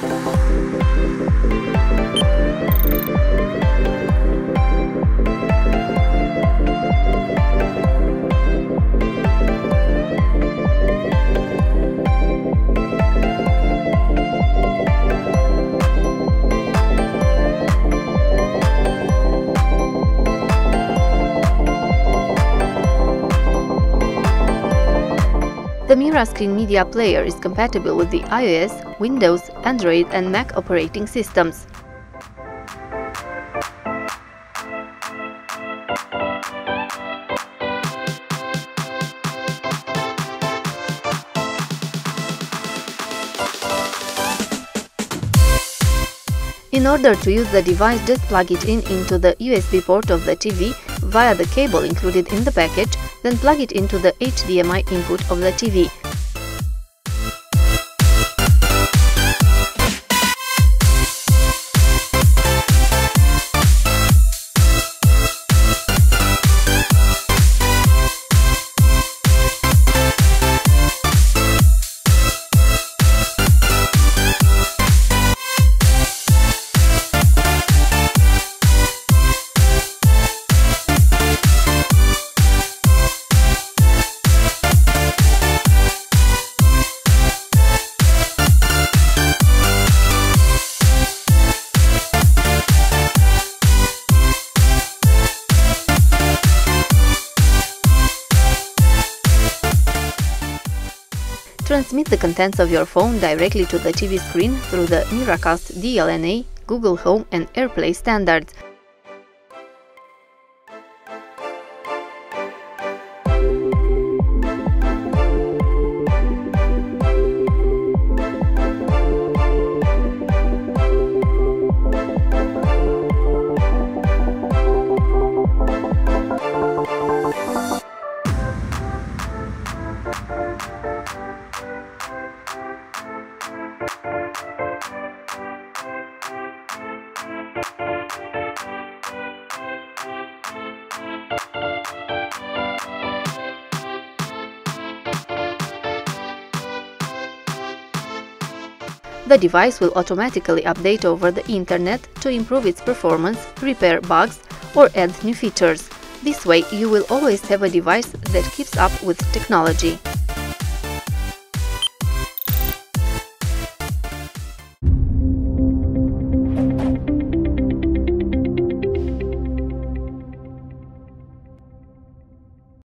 Thank you. The Mirascreen Media Player is compatible with the iOS, Windows, Android and Mac operating systems. In order to use the device, just plug it in into the USB port of the TV via the cable included in the package, then plug it into the HDMI input of the TV. Transmit the contents of your phone directly to the TV screen through the Miracast DLNA, Google Home and AirPlay standards. The device will automatically update over the internet to improve its performance, repair bugs or add new features. This way you will always have a device that keeps up with technology.